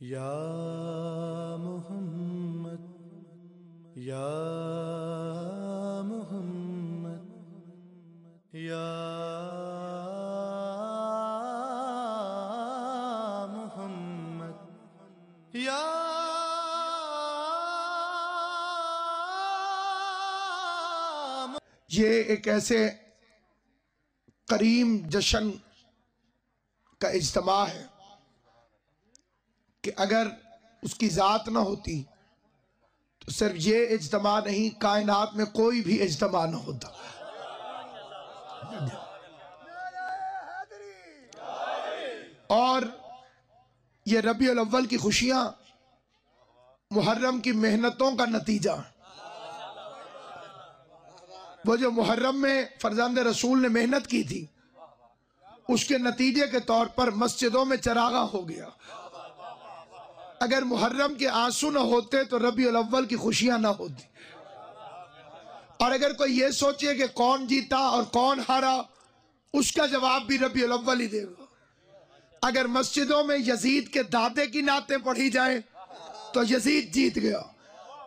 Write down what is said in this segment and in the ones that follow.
یا محمد یا محمد یا محمد، یا یہ ایک ایسے کریم جشن کا اجتماع ہے کہ اگر اس کی ذات نہ ہوتی، تو صرف یہ اجتماع نہیں، کائنات میں کوئی بھی اجتماع نہ ہوتا۔ اور یہ ربیع الاول کی خوشیاں محرم کی محنتوں کا نتیجہ۔ وہ جو محرم میں فرزند رسول نے محنت کی تھی، اس کے نتیجے کے طور پر مسجدوں میں چراغا ہو گیا۔ اگر محرم کے آنسو نہ ہوتے تو ربیع الاول کی خوشیاں نہ ہوتی۔ اور اگر کوئی یہ سوچے کہ کون جیتا اور کون ہارا، اس کا جواب بھی ربیع الاول ہی دے گا۔ اگر مسجدوں میں یزید کے دادے کی نعتیں پڑھی جائیں تو یزید جیت گیا۔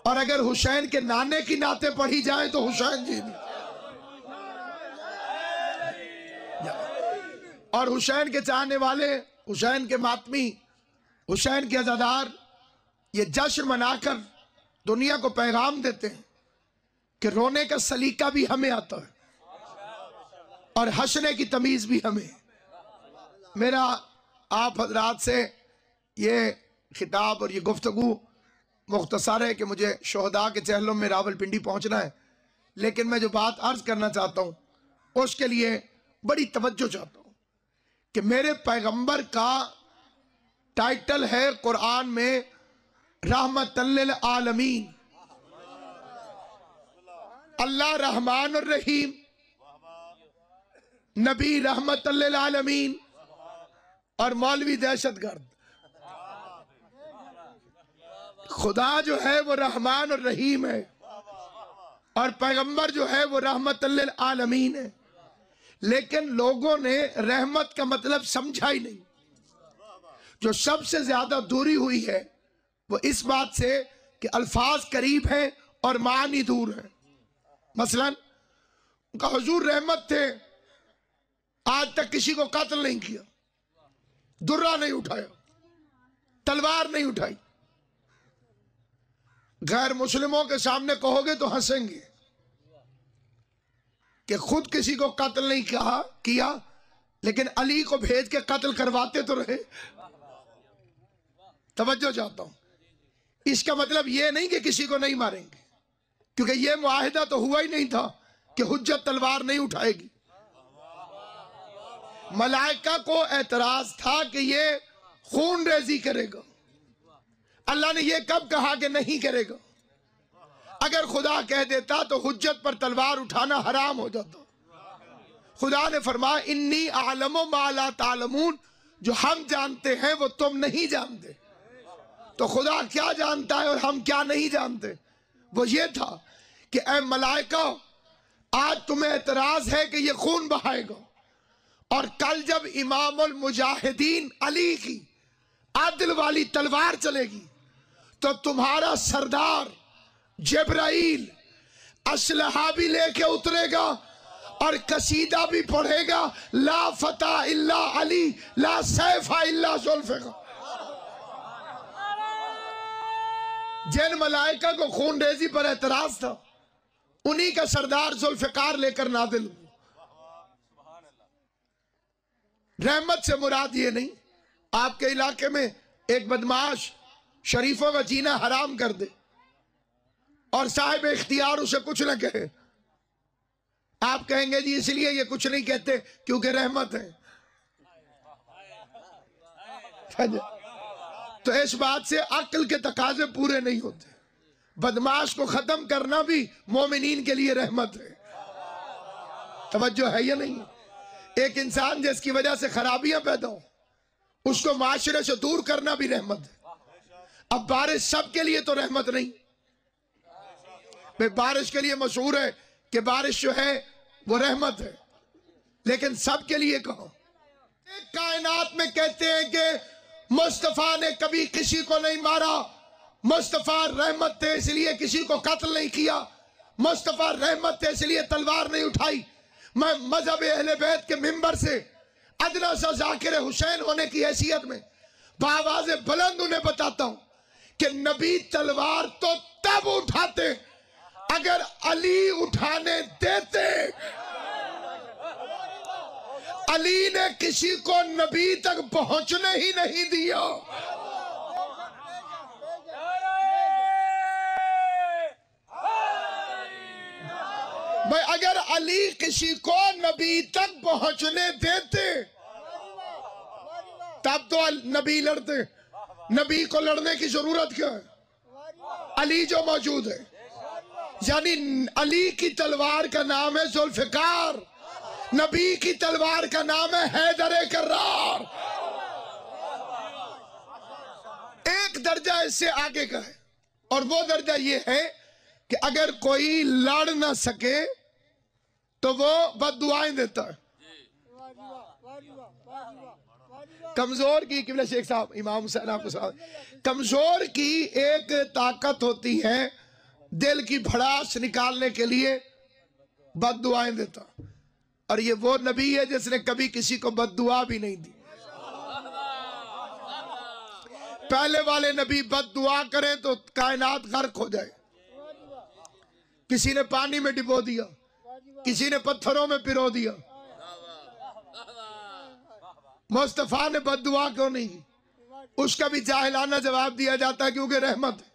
اور اگر حسین کے نانے کی نعتیں پڑھی جائیں تو حسین جیت گیا۔ اور حسین کے چاہنے والے، حسین کے ماتمی حسین کے عزادار یہ جشن منا کر دنیا کو پیغام دیتے ہیں کہ رونے کا سلیقہ بھی ہمیں آتا ہے اور ہنسنے کی تمیز بھی ہمیں۔ میرا آپ حضرات سے یہ خطاب اور یہ گفتگو مختصر ہے کہ مجھے شہداء کے چہلوں میں راول پنڈی پہنچنا ہے، لیکن میں جو بات عرض کرنا چاہتا ہوں، اس کے لیے بڑی توجہ چاہتا ہوں کہ میرے پیغمبر کا ٹائٹل ہے قرآن میں رحمت للعالمین۔ اللہ رحمان الرحیم۔ نبی رحمت للعالمین۔ اور مولوی دہشت گرد۔ خدا جو ہے وہ رحمان الرحیم ہے۔ اور پیغمبر جو ہے وہ رحمت للعالمین ہے۔ لیکن لوگوں نے رحمت کا مطلب سمجھا ہی نہیں۔ جو سب سے زیادہ دوری ہوئی ہے، وہ اس بات سے کہ الفاظ قریب ہیں اور معنی دور ہیں۔ مثلا، ان کا حضور رحمت تھے، آج تک کسی کو قتل نہیں کیا، درہ نہیں اٹھایا، تلوار نہیں اٹھائی۔ غیر مسلموں کے سامنے کہو گے تو ہنسیں گے۔ کہ خود کسی کو قتل نہیں کہا کیا، لیکن علی کو بھیج کے قتل کرواتے تو رہے۔ توجہ چاہتا ہوں۔ اس کا مطلب یہ نہیں کہ کسی کو نہیں ماریں گے، کیونکہ یہ معاہدہ تو ہوا ہی نہیں تھا کہ حجت تلوار نہیں اٹھائے گی۔ ملائکہ کو اعتراض تھا کہ یہ خون ریزی کرے گا۔ اللہ نے یہ کب کہا کہ نہیں کرے گا؟ اگر خدا کہہ دیتا تو حجت پر تلوار اٹھانا حرام ہو جاتا۔ خدا نے فرمایا، انی عالم و مالا تعلمون، جو ہم جانتے ہیں وہ تم نہیں جانتے۔ تو خدا کیا جانتا ہے اور ہم کیا نہیں جانتے؟ وہ یہ تھا کہ اے ملائکہ، آج تمہیں اعتراض ہے کہ یہ خون بہائے گا۔ اور کل جب امام المجاہدین علی کی عادل والی تلوار چلے گی، تو تمہارا سردار جبرائیل اسلحہ بھی لے کے اترے گا اور قصیدہ بھی پڑھے گا، لا فتح اللہ علی، لا سیف اللہ ذوالفقار جن ملائکہ کو خون ریزی پر اعتراض تھا، انہی کا سردار ذوالفقار لے کر نادل رحمت سے مراد یہ نہیں، آپ کے علاقے میں ایک بدماش شریفوں کا جینا حرام کر دے اور صاحب اختیار اسے کچھ نہ کہے۔ آپ کہیں گے جی اس لیے یہ کچھ نہیں کہتے کیونکہ رحمت ہے۔ تو اس بات سے عقل کے تقاضے پورے نہیں ہوتے۔ بدماش کو ختم کرنا بھی مومنین کے لیے رحمت ہے۔ توجہ ہے یا نہیں؟ ایک انسان جس کی وجہ سے خرابیاں پیدا ہوں، اس کو معاشرے سے دور کرنا بھی رحمت ہے۔ اب بارش سب کے لیے تو رحمت نہیں۔ بارش کے لیے مشہور ہے کہ بارش جو ہے، وہ رحمت ہے۔ لیکن سب کے لیے کہو ایک کائنات میں کہتے ہیں کہ مصطفیٰ نے کبھی کسی کو نہیں مارا۔ مصطفیٰ رحمت تھے اس لیے کسی کو قتل نہیں کیا۔ مصطفیٰ رحمت تھے اس لیے تلوار نہیں اٹھائی۔ میں مذہب اہل بیت کے ممبر سے ادنا سا ذاکر حسین ہونے کی حیثیت میں باواز بلند انہیں بتاتا ہوں کہ نبی تلوار تو تب اٹھاتے اگر علی اٹھانے دیتے۔ علی نے کسی کو نبی تک پہنچنے ہی نہیں دیا۔ بھائی، اگر علی کسی کو نبی تک پہنچنے دیتے، تب تو نبی لڑتے۔ نبی کو لڑنے کی ضرورت کیا ہے؟ علی جو موجود ہے یعنی علی کی تلوار کا نام ہے ذوالفقار۔ نبی کی تلوار کا نام ہے حیدر کرار۔ ایک درجہ اس سے آگے کا ہے۔ اور وہ درجہ یہ ہے کہ اگر کوئی لڑ نہ سکے تو وہ بد دعائیں دیتا ہے۔ کمزور کی قبلہ شیخ صاحب، امام حسین آپ کو صاحب کمزور کی ایک طاقت ہوتی ہے دل کی بھڑاس نکالنے کے لیے بد دعائیں دیتا۔ اور یہ وہ نبی ہے جس نے کبھی کسی کو بد دعا بھی نہیں دی۔ پہلے والے نبی بد دعا کریں تو کائنات غرق ہو جائے۔ کسی نے پانی میں ڈبو دیا، کسی نے پتھروں میں پرو دیا۔ مصطفیٰ نے بد دعا کیوں نہیں کی؟ اس کا بھی جاہلانہ جواب دیا جاتا ہے کیونکہ رحمت ہے۔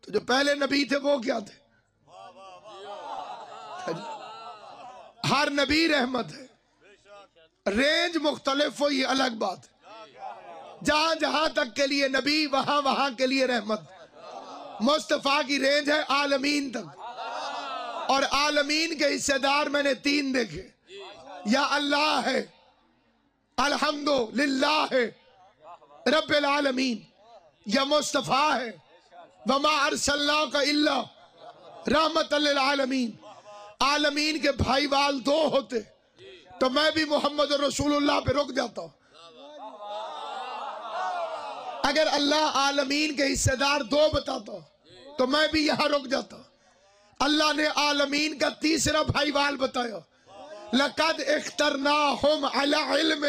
تو جو پہلے نبی تھے وہ کیا تھے؟ ہر نبی رحمت ہے۔ رینج مختلف ہو، یہ الگ بات ہے۔ جہاں جہاں تک کے لیے نبی، وہاں وہاں کے لیے رحمت۔ مصطفیٰ کی رینج ہے عالمین تک۔ اور عالمین کے حصے دار میں نے تین دیکھے۔ یا اللہ ہے الحمد للہ ہے، رب العالمین۔ یا مصطفیٰ ہے، وما ارسلنا اللہ رحمت للعالمین عالمین کے بھائی وال دو ہوتے تو میں بھی محمد رسول اللہ پہ رک جاتا ہوں۔ اگر اللہ عالمین کے حصے دار دو بتاتا ہوں، تو میں بھی یہاں رک جاتا ہوں۔ اللہ نے عالمین کا تیسرا بھائی وال بتایا۔ لقد اخترناہم علی علم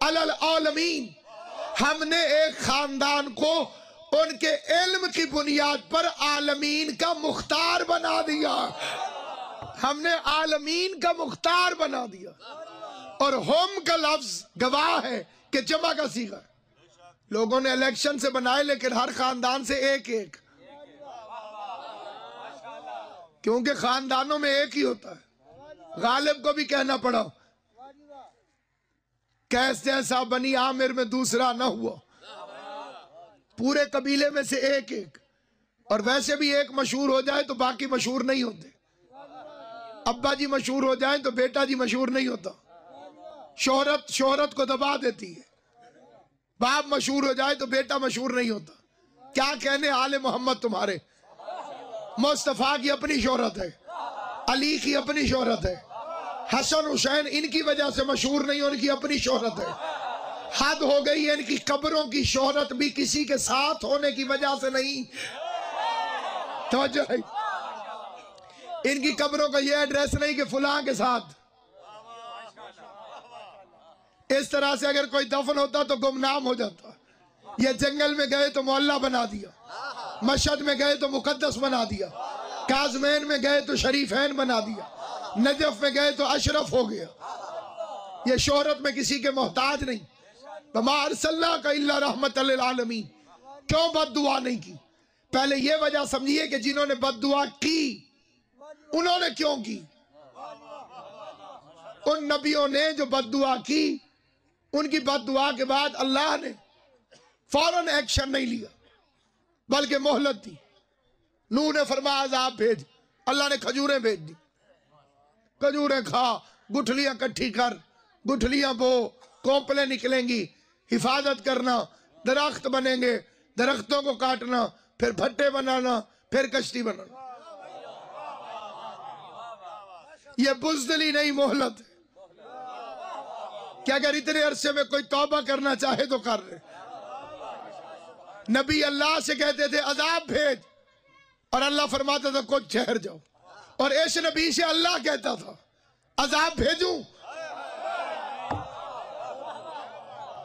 علی العالمین۔ ہم نے ایک خاندان کو ان کے علم کی بنیاد پر عالمین کا مختار بنا دیا۔ ہم نے عالمین کا مختار بنا دیا۔ اور ہوم کا لفظ گواہ ہے کہ جمع کا سیگا ہے۔ لوگوں نے الیکشن سے بنائے لیکن ہر خاندان سے ایک ایک۔ کیونکہ خاندانوں میں ایک ہی ہوتا ہے۔ غالب کو بھی کہنا پڑا۔ کیس جیسا بنی عامر میں دوسرا نہ ہوا۔ پورے قبیلے میں سے ایک ایک۔ اور ویسے بھی ایک مشہور ہو جائے تو باقی مشہور نہیں ہوتے۔ ابا جی مشہور ہو جائیں تو بیٹا جی مشہور نہیں ہوتا۔ شہرت شہرت کو دبا دیتی ہے۔ باپ مشہور ہو جائے تو بیٹا مشہور نہیں ہوتا۔ کیا کہنے آل محمد تمہارے؟ مصطفیٰ کی اپنی شہرت ہے۔ علی کی اپنی شہرت ہے۔ حسن، حسین ان کی وجہ سے مشہور نہیں، ان کی اپنی شہرت ہے۔ حد ہو گئی ان کی قبروں کی شہرت بھی کسی کے ساتھ ہونے کی وجہ سے نہیں۔ توجہ ہے۔ ان کی قبروں کا یہ ایڈریس نہیں کہ فلاں کے ساتھ۔ اس طرح سے اگر کوئی دفن ہوتا تو گمنام ہو جاتا۔ یہ جنگل میں گئے تو محلہ بنا دیا۔ مشہد میں گئے تو مقدس بنا دیا۔ کازمین میں گئے تو شریفین بنا دیا۔ نجف میں گئے تو اشرف ہو گیا۔ یہ شہرت میں کسی کے محتاج نہیں۔ ارسلنا کا اللہ رحمت للعالمین۔ کیوں بد دعا نہیں کی؟ پہلے یہ وجہ سمجھیے کہ جنہوں نے بد دعا کی انہوں نے کیوں کی؟ ان نبیوں نے جو بد دعا کی، ان کی بد دعا کے بعد اللہ نے فوراً ایکشن نہیں لیا، بلکہ محلت دی۔ نو نے فرمایا، عذاب بھیج اللہ نے کھجوریں بھیج دی۔ کھجوریں کھا، گٹھلیاں کٹھی کر، گٹھلیاں بو کوپلیں نکلیں گی۔ حفاظت کرنا، درخت بنیں گے، درختوں کو کاٹنا، پھر بھٹے بنانا، پھر کشتی بنانا۔ یہ بزدلی نہیں محلت ہے۔ کہ اگر اتنے عرصے میں کوئی توبہ کرنا چاہے تو کر رہے۔ نبی اللہ سے کہتے تھے، عذاب بھیج۔ اور اللہ فرماتا تھا، کچھ ٹھہر جاؤ۔ اور اس نبی سے اللہ کہتا تھا، عذاب بھیجوں۔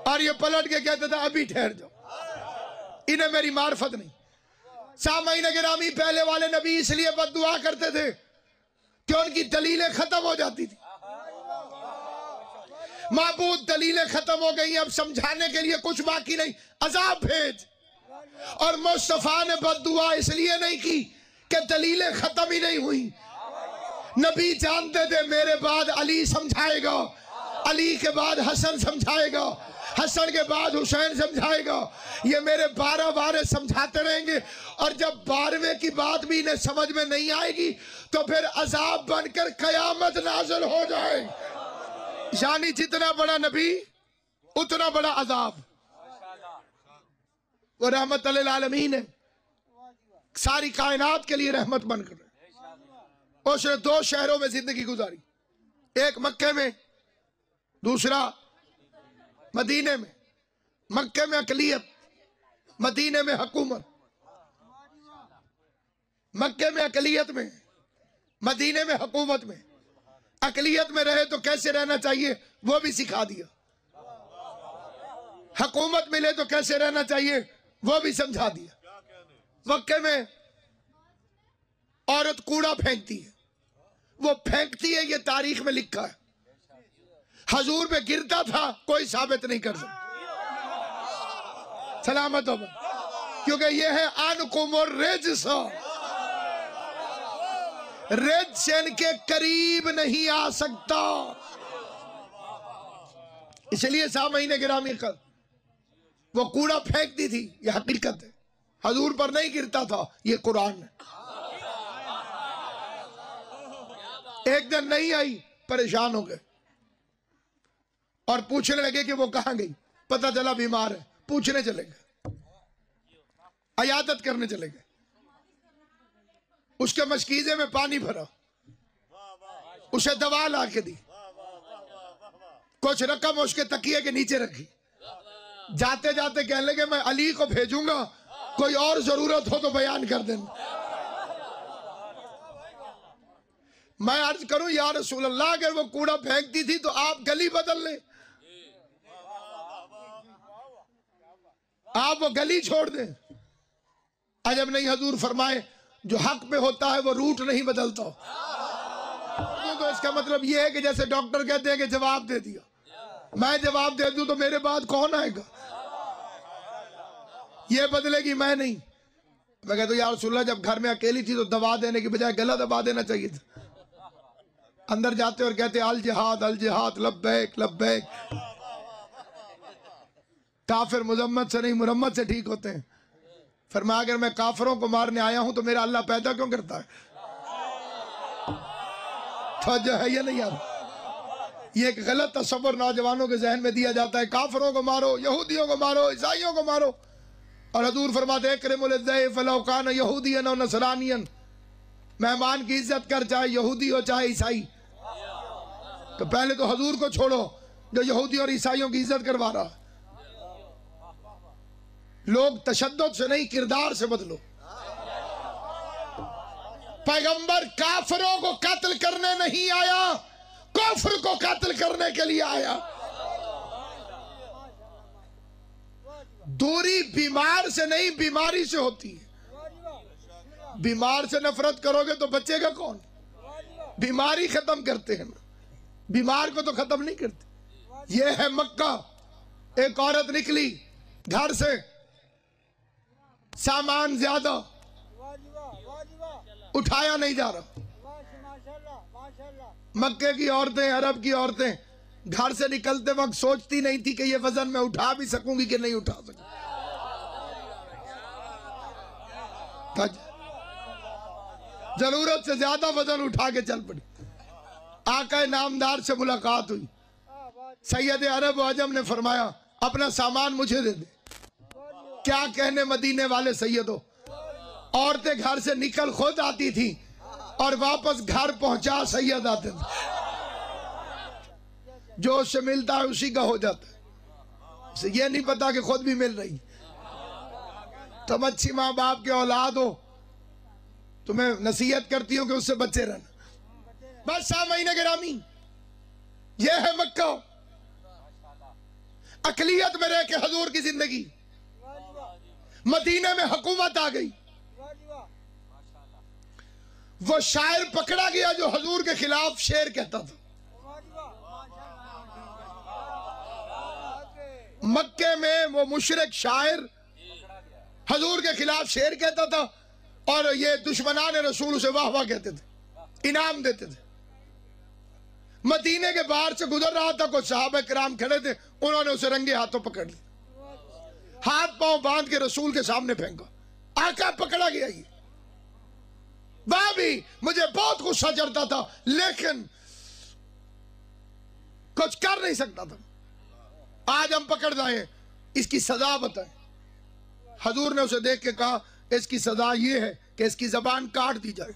اور یہ پلٹ کے کہتا تھا، ابھی ٹھہر جاؤ۔ انہیں میری معرفت نہیں۔ سامعین گرامی، پہلے والے نبی اس لیے بد دعا کرتے تھے۔ کہ ان کی دلیلیں ختم ہو جاتی تھی معبود دلیلیں ختم ہو گئی اب سمجھانے کے لیے کچھ باقی نہیں۔ عذاب بھیج۔ اور مصطفیٰ نے بد دعا اس لیے نہیں کی کہ دلیلیں ختم ہی نہیں ہوئی نبی جانتے تھے، میرے بعد علی سمجھائے گا۔ علی کے بعد حسن سمجھائے گا۔ حسن کے بعد حسین سمجھائے گا۔ یہ میرے بارہ بارے سمجھاتے رہیں گے۔ اور جب بارہویں کی بات بھی انہیں سمجھ میں نہیں آئے گی، تو پھر عذاب بن کر قیامت نازل ہو جائے۔ یعنی جتنا بڑا نبی، اتنا بڑا عذاب۔ وہ رحمت للعالمین ہے۔ ساری کائنات کے لیے رحمت بن کر۔ اس نے دو شہروں میں زندگی گزاری۔ ایک مکے میں، دوسرا مدینے میں مکے میں اقلیت، مدینے میں حکومت مکے میں اقلیت میں، مدینے میں حکومت میں۔ اقلیت میں رہے تو کیسے رہنا چاہیے؟ وہ بھی سکھا دیا۔ حکومت ملے تو کیسے رہنا چاہیے؟ وہ بھی سمجھا دیا۔ مکے میں عورت کوڑا پھینکتی ہے۔ وہ پھینکتی ہے، یہ تاریخ میں لکھا ہے۔ حضور میں گرتا تھا، کوئی ثابت نہیں کر سکتا۔ سلامت ہو کیونکہ یہ ہے انکم الرجس۔ رج سے ان یعنی کے قریب نہیں آ سکتا۔ اس لیے سامعین گرامی قد وہ کوڑا پھینکتی تھی، یہ حقیقت ہے۔ حضور پر نہیں گرتا تھا، یہ قرآن ہے۔ ایک دن نہیں آئی، پریشان ہو گئے۔ اور پوچھنے لگے کہ وہ کہاں گئی؟ پتہ چلا بیمار ہے۔ پوچھنے چلے گئے۔ عیادت کرنے چلے گئے۔ اس کے مشکیزے میں پانی بھرا۔ اسے دوا لا کے دی۔ کچھ رقم اس کے تکیے کے نیچے رکھی۔ جاتے جاتے کہنے لگے، میں علی کو بھیجوں گا۔ کوئی اور ضرورت ہو تو بیان کر دینا میں عرض کروں، یا رسول اللہ، اگر وہ کوڑا پھینکتی تھی تو آپ گلی بدل لیں۔ آپ وہ گلی چھوڑ دیں۔ عجب نہیں حضور فرمائے، جو حق پہ ہوتا ہے وہ روٹ نہیں بدلتا۔ تو اس کا مطلب یہ ہے کہ جیسے ڈاکٹر کہتے ہیں کہ جواب دے دیا۔ میں جواب دے دوں تو میرے بعد کون آئے گا؟ یہ بدلے گی میں نہیں۔ میں کہتا ہوں، یا رسول اللہ، جب گھر میں اکیلی تھی تو دوا دینے کی بجائے گلا دبا دینا چاہیے تھا۔ اندر جاتے اور کہتے، الجہاد الجہاد، لبیک لبیک۔ کافر مذمت سے نہیں، مرمت سے ٹھیک ہوتے ہیں۔ فرمایا، اگر میں کافروں کو مارنے آیا ہوں تو میرا اللہ پیدا کیوں کرتا ہے؟ توجہ ہے یا نہیں یار؟ یہ ایک غلط تصور نوجوانوں کے ذہن میں دیا جاتا ہے۔ کافروں کو مارو، یہودیوں کو مارو، عیسائیوں کو مارو۔ اور حضور فرماتے اکرم الضیف لو یہودین و نصرانین۔ مہمان کی عزت کر، چاہے یہودی ہو، چاہے عیسائی۔ تو پہلے تو حضور کو چھوڑو، جو یہودی اور عیسائیوں کی عزت کروا رہا۔ لوگ تشدد سے نہیں، کردار سے بدلو۔ پیغمبر کافروں کو قتل کرنے نہیں آیا، کفر کو قتل کرنے کے لیے آیا۔ دوری بیمار سے نہیں، بیماری سے ہوتی ہے۔ بیمار سے نفرت کرو گے تو بچے گا کون؟ بیماری ختم کرتے ہیں۔ بیمار کو تو ختم نہیں کرتے۔ یہ ہے مکہ۔ ایک عورت نکلی گھر سے۔ سامان زیادہ اٹھایا نہیں جا رہا۔ مکے کی عورتیں، عرب کی عورتیں گھر سے نکلتے وقت سوچتی نہیں تھی کہ یہ وزن میں اٹھا بھی سکوں گی کہ نہیں اٹھا سکوں۔ ضرورت سے زیادہ وزن اٹھا کے چل پڑی۔ آقا نامدار سے ملاقات ہوئی۔ سید عرب و عجم نے فرمایا، اپنا سامان مجھے دے دے۔ کیا کہنے مدینے والے سیدو؟ عورتیں گھر سے نکل خود آتی تھی اور واپس گھر پہنچا سید آتے تھے۔ جو اس سے ملتا ہے، اسی کا ہو جاتا ہے۔ اسے یہ نہیں پتا کہ خود بھی مل رہی۔ تم اچھی ماں باپ کے اولاد ہو۔ تمہیں نصیحت کرتی ہوں کہ اس سے بچے رہنا۔ بس شاہ مہینے گرامی۔ یہ ہے مکہ۔ اقلیت میں رہ کے حضور کی زندگی۔ مدینہ میں حکومت آ گئی۔ وہ شاعر پکڑا گیا جو حضور کے خلاف شیر کہتا تھا۔ مکے میں وہ مشرق شاعر حضور کے خلاف شیر کہتا تھا اور یہ دشمنان رسول اسے واہ واہ کہتے تھے، انعام دیتے تھے۔ مدینے کے باہر سے گزر رہا تھا، کچھ صحابہ کرام کھڑے تھے، انہوں نے اسے رنگے ہاتھوں پکڑ لی ہاتھ پاؤں باندھ کے رسول کے سامنے پھینکا۔ آقا پکڑا گیا یہ۔ وہاں بھی مجھے بہت غصہ چڑھتا تھا، لیکن کچھ کر نہیں سکتا تھا۔ آج ہم پکڑ جائیں اس کی سزا بتائیں۔ حضور نے اسے دیکھ کے کہا، اس کی سزا یہ ہے کہ اس کی زبان کاٹ دی جائے۔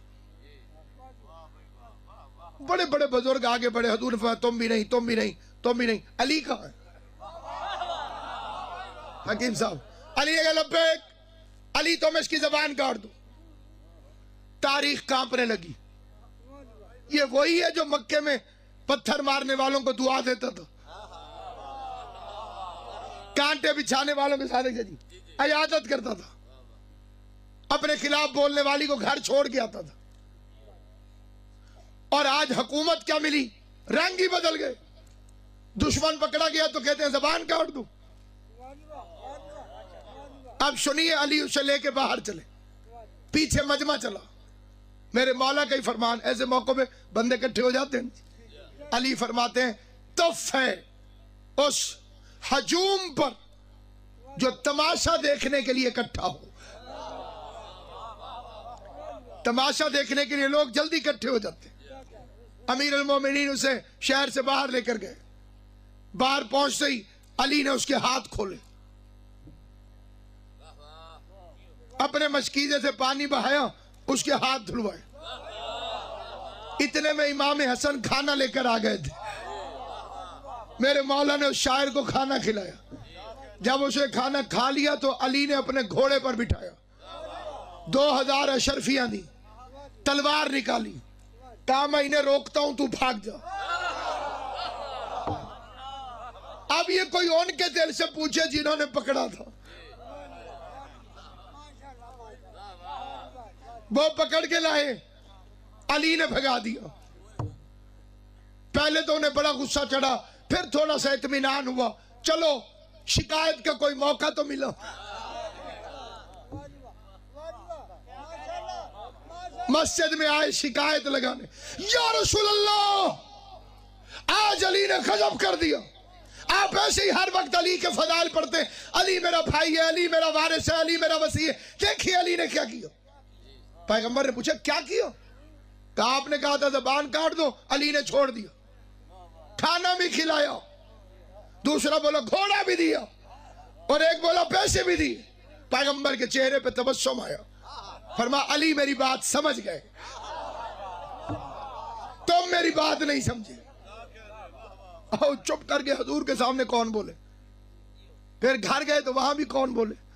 بڑے بڑے بزرگ آگے بڑے حضور نے فرمایا، تم بھی نہیں، تم بھی نہیں، تم بھی نہیں۔ علی کہاں ہے؟ حکیم صاحب، علی اگر لبیک، علی تومش کی زبان کاٹ دو۔ تاریخ کانپنے لگی۔ یہ وہی ہے جو مکے میں پتھر مارنے والوں کو دعا دیتا تھا۔ کانٹے بچھانے والوں کے ساتھ جی عیادت کرتا تھا۔ اپنے خلاف بولنے والی کو گھر چھوڑ کے آتا تھا۔ اور آج حکومت کیا ملی؟ رنگ ہی بدل گئے۔ دشمن پکڑا گیا تو کہتے ہیں زبان کاٹ دو۔ اب سنیے علی اسے لے کے باہر چلے۔ پیچھے مجمع چلا میرے مولا کا ہی فرمان، ایسے موقع میں بندے کٹھے ہو جاتے ہیں۔ علی فرماتے ہیں، تف ہے اس ہجوم پر جو تماشا دیکھنے کے لیے کٹھا ہو۔ تماشا دیکھنے کے لیے لوگ جلدی کٹھے ہو جاتے ہیں۔ امیر المومنین اسے شہر سے باہر لے کر گئے۔ باہر پہنچتے ہی علی نے اس کے ہاتھ کھولے۔ اپنے مشکیزے سے پانی بہایا، اس کے ہاتھ دھلوائے۔ اتنے میں امام حسن کھانا لے کر آگئے تھے۔ میرے مولا نے اس شاعر کو کھانا کھلایا۔ جب اسے کھانا کھا لیا تو علی نے اپنے گھوڑے پر بٹھایا۔ دو ہزار اشرفیاں دی، تلوار نکالی۔ کہا، میں انہیں روکتا ہوں، تو بھاگ جا۔ اب یہ کوئی ان کے دل سے پوچھے جنہوں نے پکڑا تھا۔ وہ پکڑ کے لائے۔ علی نے بھگا دیا۔ پہلے تو انہیں بڑا غصہ چڑھا، پھر تھوڑا سا اطمینان ہوا۔ چلو، شکایت کا کوئی موقع تو ملا۔ مسجد میں آئے شکایت لگانے۔ یا رسول اللہ، آج علی نے خضب کر دیا۔ آپ ایسے ہی ہر وقت علی کے فضائل پڑھتے ہیں۔ علی میرا بھائی ہے، علی میرا وارث ہے، علی میرا وسیع ہے۔ دیکھیں علی نے کیا کیا۔ پیغمبر نے پوچھا، کیا کیا؟ کہا، آپ نے کہا تھا زبان کاٹ دو، علی نے چھوڑ دیا۔ کھانا بھی کھلایا۔ دوسرا بولا، گھوڑا بھی دیا۔ اور ایک بولا، پیسے بھی دی پیغمبر کے چہرے پہ تبسم آیا۔ فرما، علی میری بات سمجھ گئے۔ تم میری بات نہیں سمجھے۔ چپ کر کے حضور کے سامنے کون بولے؟ پھر گھر گئے تو وہاں بھی کون بولے؟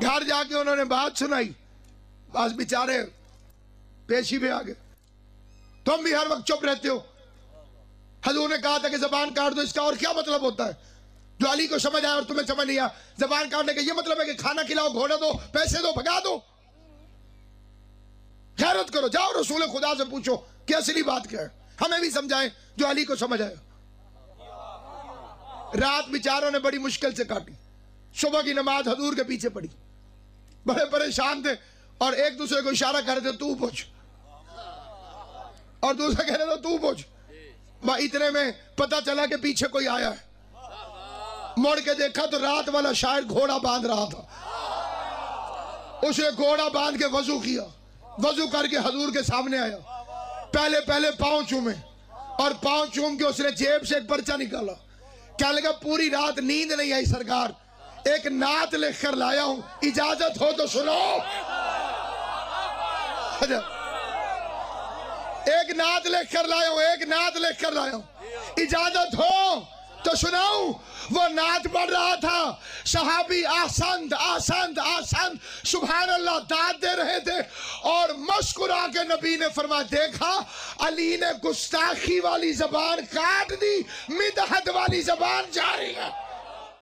گھر جا کے انہوں نے بات سنائی۔ بس بیچارے پیشی پہ آگے تم بھی ہر وقت چپ رہتے ہو۔ حضور نے کہا تھا کہ زبان کاٹ دو، اس کا اور کیا مطلب ہوتا ہے؟ جو علی کو سمجھ آیا اور تمہیں سمجھ نہیں آیا۔ زبان کاٹنے کا یہ مطلب ہے کہ کھانا کھلاؤ، گھوڑا دو، پیسے دو، بھگا دو۔ خیرت کرو، جاؤ رسول خدا سے پوچھو کہ اصلی بات کیا ہے۔ ہمیں بھی سمجھائیں جو علی کو سمجھ آیا۔ رات بیچاروں نے بڑی مشکل سے کاٹی۔ صبح کی نماز حضور کے پیچھے پڑی۔ بڑے پریشان تھے اور ایک دوسرے کو اشارہ کر رہے تھے، تو پوچھ۔ اور دوسرے کہہ رہے تھے تو پوچھ۔ با اتنے میں پتہ چلا کہ پیچھے کوئی آیا ہے۔ مڑ کے دیکھا تو رات والا شاعر گھوڑا باندھ رہا تھا۔ اسے گھوڑا باندھ کے وضو کیا۔ وضو کر کے حضور کے سامنے آیا۔ پہلے پہلے پاؤں چومے اور پاؤں چوم کے اس نے جیب سے ایک پرچہ نکالا۔ کیا لگا، پوری رات نیند نہیں آئی سرکار ایک نات لکھ کر لایا ہوں۔ اجازت ہو تو سنو۔ اچھا۔ ایک نات لکھ کر لایا ہوں، ایک نات لکھ کر لایا ہوں۔ اجازت ہو تو سناؤں وہ نات پڑھ رہا تھا۔ صحابی آسند آسند آسند۔ سبحان اللہ داد دے رہے تھے۔ اور مسکرہ کے نبی نے فرما دیکھا، علی نے گستاخی والی زبان کاٹ دی مدہد والی زبان جاری ہے۔